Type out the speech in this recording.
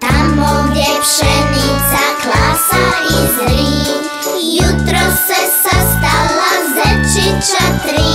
Tamo gdje pšenica klasa i zri Jutro se sastala zečića tri.